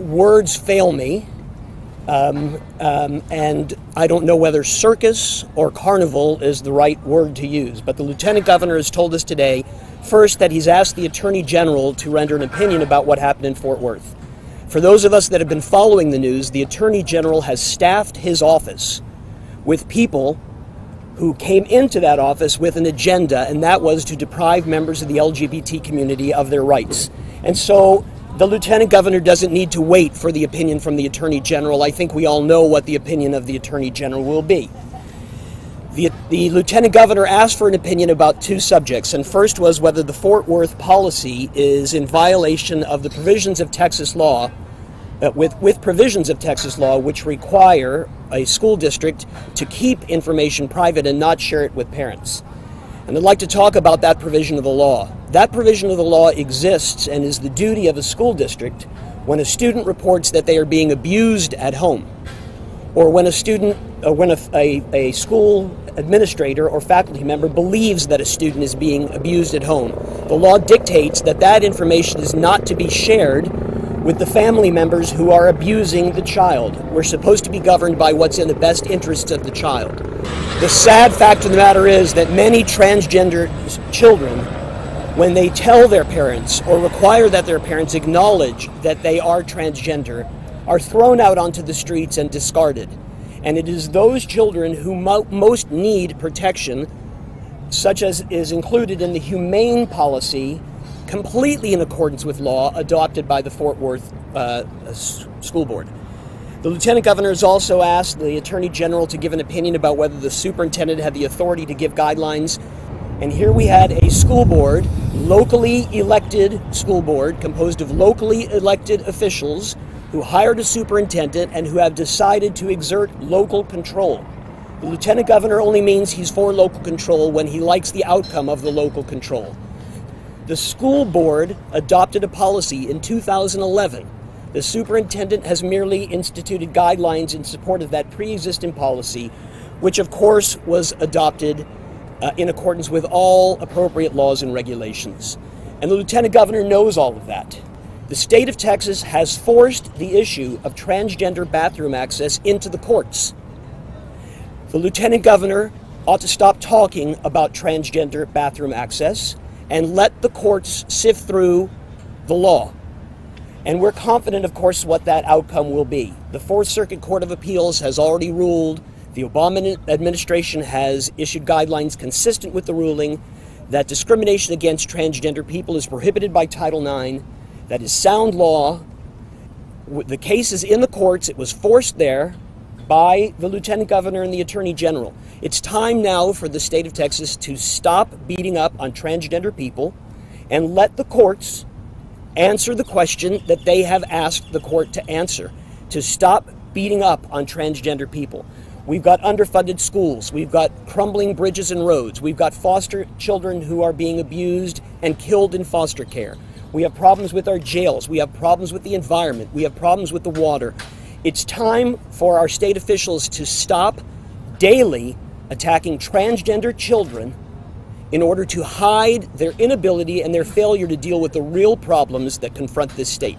words fail me, um, um, and I don't know whether circus or carnival is the right word to use. But the lieutenant governor has told us today, first, that he's asked the attorney general to render an opinion about what happened in Fort Worth. For those of us that have been following the news, the attorney general has staffed his office with people who came into that office with an agenda, and that was to deprive members of the LGBT community of their rights. And so the lieutenant governor doesn't need to wait for the opinion from the attorney general. I think we all know what the opinion of the attorney general will be. The, the lieutenant governor asked for an opinion about two subjects, and first was whether the Fort Worth policy is in violation of the provisions of Texas law uh, with, with provisions of Texas law which require a school district to keep information private and not share it with parents. And I'd like to talk about that provision of the law. That provision of the law exists and is the duty of a school district when a student reports that they are being abused at home, or when a student, or when a, a, a school administrator or faculty member believes that a student is being abused at home. The law dictates that that information is not to be shared with the family members who are abusing the child. We're supposed to be governed by what's in the best interests of the child. The sad fact of the matter is that many transgender children, when they tell their parents or require that their parents acknowledge that they are transgender, are thrown out onto the streets and discarded. And it is those children who mo- most need protection, such as is included in the humane policy completely in accordance with law adopted by the Fort Worth uh, School Board. The Lieutenant Governor has also asked the Attorney General to give an opinion about whether the superintendent had the authority to give guidelines. And here we had a school board, locally elected school board, composed of locally elected officials who hired a superintendent and who have decided to exert local control. The Lieutenant Governor only means he's for local control when he likes the outcome of the local control. The school board adopted a policy in 2011. The superintendent has merely instituted guidelines in support of that pre existing policy, which of course was adopted uh, in accordance with all appropriate laws and regulations. And the lieutenant governor knows all of that. The state of Texas has forced the issue of transgender bathroom access into the courts. The lieutenant governor ought to stop talking about transgender bathroom access and let the courts sift through the law. And we're confident, of course, what that outcome will be. The Fourth Circuit Court of Appeals has already ruled, the Obama administration has issued guidelines consistent with the ruling that discrimination against transgender people is prohibited by Title IX. That is sound law. The case is in the courts, it was forced there by the Lieutenant Governor and the Attorney General. It's time now for the state of Texas to stop beating up on transgender people and let the courts answer the question that they have asked the court to answer to stop beating up on transgender people. We've got underfunded schools. We've got crumbling bridges and roads. We've got foster children who are being abused and killed in foster care. We have problems with our jails. We have problems with the environment. We have problems with the water. It's time for our state officials to stop daily attacking transgender children in order to hide their inability and their failure to deal with the real problems that confront this state.